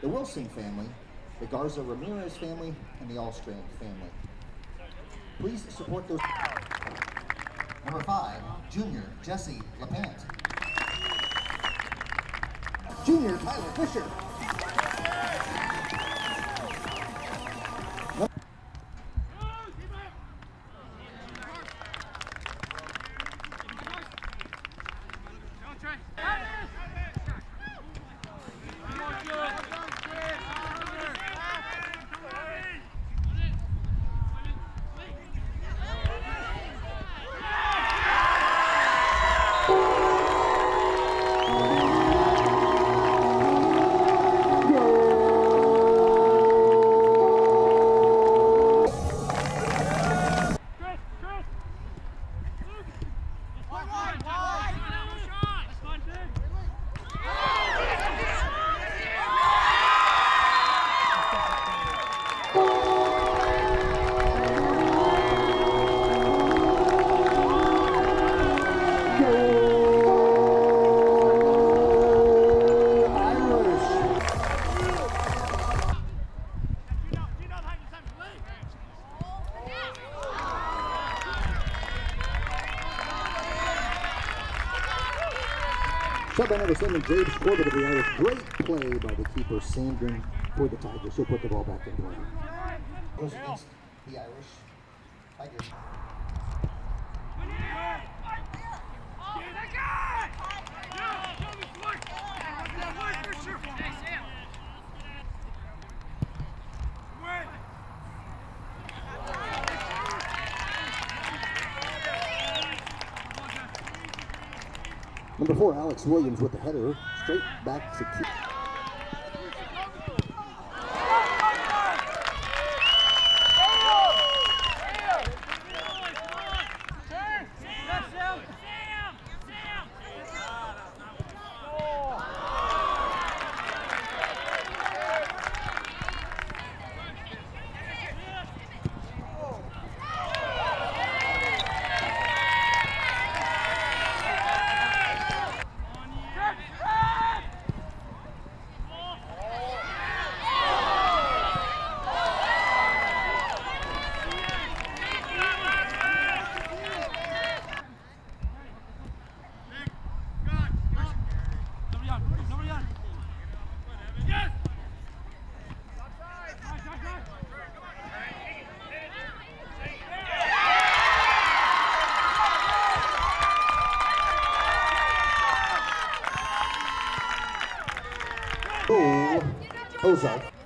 the Wilson family, the Garza Ramirez family, and the Allstrand family. Please support those. Number five, junior Jesse LaPant. Junior Tyler Fisher. Sub by number seven, James Corbett of the Irish. Great play by the keeper, Sandrin, for the Tigers. He'll put the ball back in play. Goes against the Irish. Tigers. Number four, Alex Williams with the header. Straight back to Ozark.